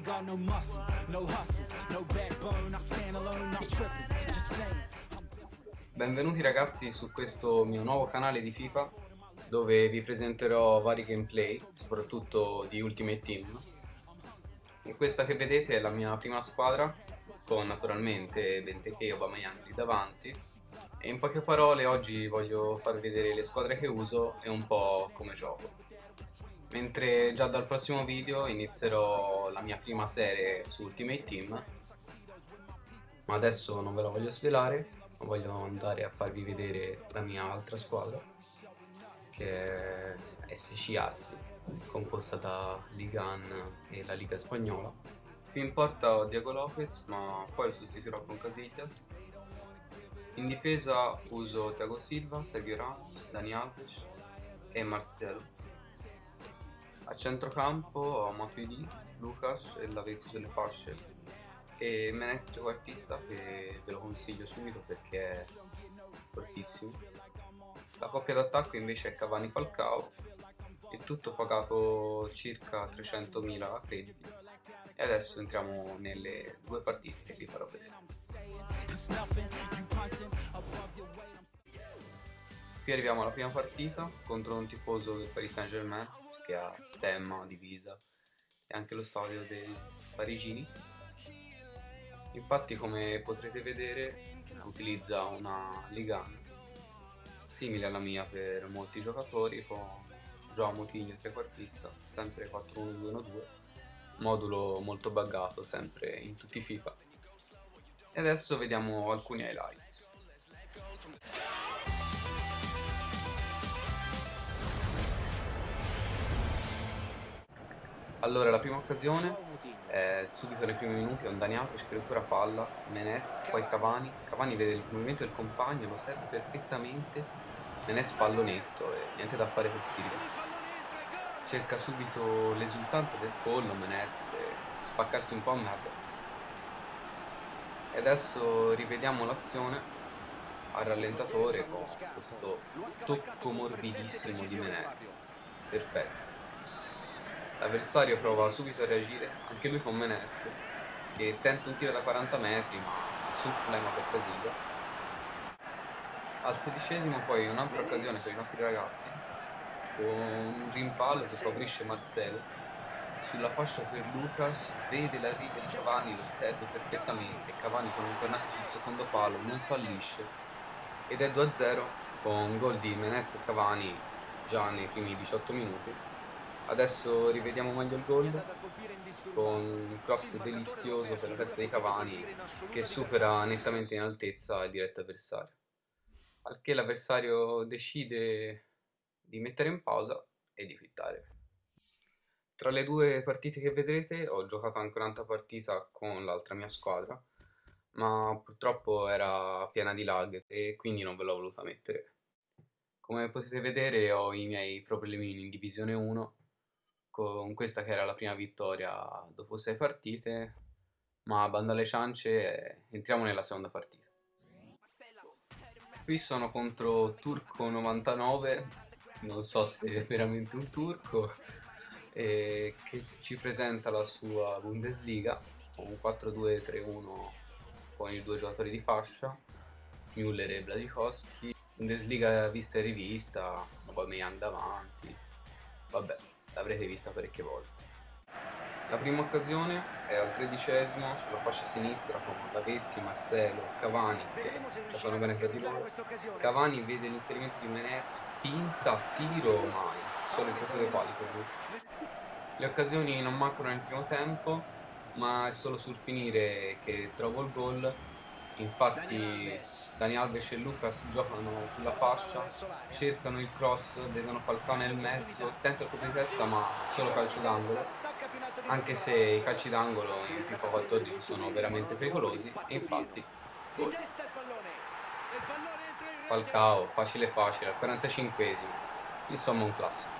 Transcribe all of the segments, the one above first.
ain't got no muscle, no hustle, no backbone. I stand alone, not tripping, just saying. Benvenuti ragazzi su questo mio nuovo canale di FIFA dove vi presenterò vari gameplay, soprattutto di Ultimate Team. E questa che vedete è la mia prima squadra con naturalmente Benteke e Aubameyang lì davanti e in poche parole oggi voglio farvi vedere le squadre che uso e un po' come gioco. Mentre già dal prossimo video inizierò la mia prima serie su Ultimate Team, ma adesso non ve la voglio svelare, ma voglio andare a farvi vedere la mia altra squadra, che è SC Arsi, composta da Ligan e la Liga Spagnola. Qui in porta ho Diego Lopez, ma poi lo sostituirò con Casillas. In difesa uso Thiago Silva, Sergio Ramos, Dani Alves e Marcelo. A centrocampo ho Matuidi, Lucas e Lavezzi sulle fasce e Menes trequartista che ve lo consiglio subito perché è fortissimo. La coppia d'attacco invece è Cavani Falcao, il tutto pagato circa 300.000 crediti e adesso entriamo nelle due partite che vi farò vedere. Qui arriviamo alla prima partita contro un tifoso del Paris Saint Germain ha stemma, divisa e anche lo stadio dei parigini. Infatti come potrete vedere utilizza una Ligan simile alla mia per molti giocatori con Joao Moutinho trequartista, sempre 4-1-2-1-2, modulo molto buggato sempre in tutti i FIFA. E adesso vediamo alcuni highlights. Allora, la prima occasione, eh, subito nei primi minuti, un Dani Alves che recupera palla, Menez, poi Cavani. Cavani vede il movimento del compagno, lo serve perfettamente. Menez pallonetto e niente da fare per Silva. Cerca subito l'esultanza del pollo, Menez, per spaccarsi un po' a merda. E adesso rivediamo l'azione al rallentatore con questo tocco morbidissimo di Menez. Perfetto. L'avversario prova subito a reagire, anche lui con Menez, che tenta un tiro da 40 metri, ma nessun problema per Casillas. Al sedicesimo poi un'altra occasione per i nostri ragazzi, con un rimpallo che favorisce Marcelo. Sulla fascia per Lucas, vede l'arrivo di Cavani, lo osserva perfettamente. Cavani con un cornato sul secondo palo non fallisce ed è 2-0 con gol di Menez e Cavani già nei primi 18 minuti Adesso rivediamo meglio il gol con un cross delizioso per la testa di Cavani che supera nettamente in altezza il diretto avversario. Al che l'avversario decide di mettere in pausa e di quittare. Tra le due partite che vedrete ho giocato anche un'altra partita con l'altra mia squadra, ma purtroppo era piena di lag e quindi non ve l'ho voluta mettere. Come potete vedere ho i miei problemini in Divisione 1 con questa che era la prima vittoria dopo sei partite, ma banda alle ciance entriamo nella seconda partita. Qui sono contro Turco 99, non so se è veramente un turco, che ci presenta la sua Bundesliga con un 4-2-3-1 con i due giocatori di fascia, Müller e Bladikowski, Bundesliga vista e rivista, Aubameyang davanti, vabbè l'avrete vista parecchie volte. La prima occasione è al tredicesimo sulla fascia sinistra con Lavezzi, Marcelo, Cavani che giocano bene tra di loro. Cavani vede l'inserimento di Menez, finta, tiro mai, solo il calcio dei pali per lui. Le occasioni non mancano nel primo tempo, ma è solo sul finire che trovo il gol infatti Dani Alves e Lucas giocano sulla fascia, cercano il cross, vedono Falcao nel mezzo, tenta il colpo testa ma solo calcio d'angolo, anche se i calci d'angolo in FIFA 14 sono veramente pericolosi e infatti gol. Falcao, facile facile, al 45esimo, insomma un classico.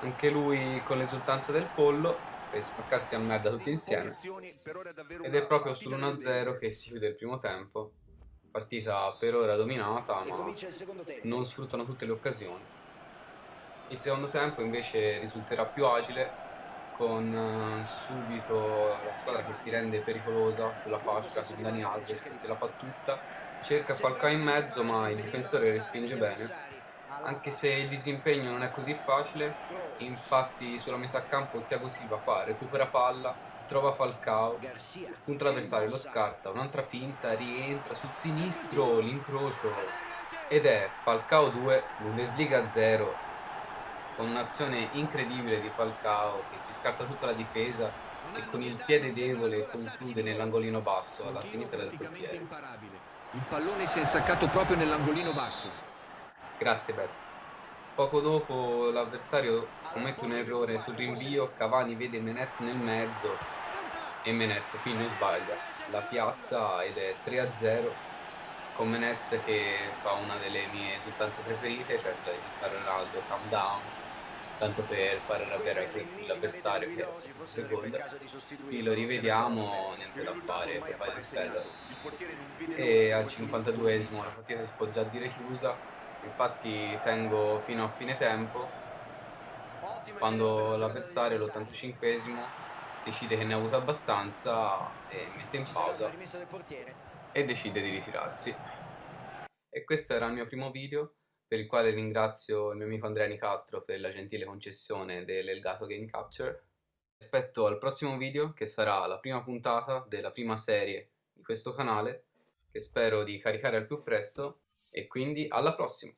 Anche lui con l'esultanza del pollo per spaccarsi a merda tutti insieme. Ed è proprio sull'1-0 che si chiude il primo tempo. Partita per ora dominata, ma non sfruttano tutte le occasioni. Il secondo tempo invece risulterà più agile con uh, subito la squadra che si rende pericolosa sulla fascia con Dani Alves che se la fa tutta cerca Falcao in mezzo ma il difensore respinge bene anche se il disimpegno non è così facile infatti sulla metà campo Thiago Silva fa recupera palla trova Falcao punta l'avversario lo scarta un'altra finta rientra sul sinistro l'incrocio ed è Falcao 2 Bundesliga 0 con un'azione incredibile di Falcao che si scarta tutta la difesa e con il piede debole conclude nell'angolino basso alla sinistra del portiere. Il pallone si è insaccato proprio nell'angolino basso. Grazie Beppe. Poco dopo l'avversario commette un errore sul rinvio, Cavani vede Menez nel mezzo e Menez qui non sbaglia, la piazza ed è 3-0 con Menez che fa una delle mie esultanze preferite, cioè quella di Cristiano Ronaldo, calm down, tanto per far arrabbiare l'avversario che è sotto seconda. Qui lo rivediamo niente da fare per fare il e al 52esimo la partita si può già dire chiusa infatti tengo fino a fine tempo. Quando l'avversario l'85esimo decide che ne ha avuto abbastanza e mette in pausa e decide di ritirarsi. E questo era il mio primo video per il quale ringrazio il mio amico Andrea Nicastro per la gentile concessione dell'Elgato Game Capture. Aspetto al prossimo video che sarà la prima puntata della prima serie di questo canale che spero di caricare al più presto e quindi alla prossima!